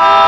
Oh!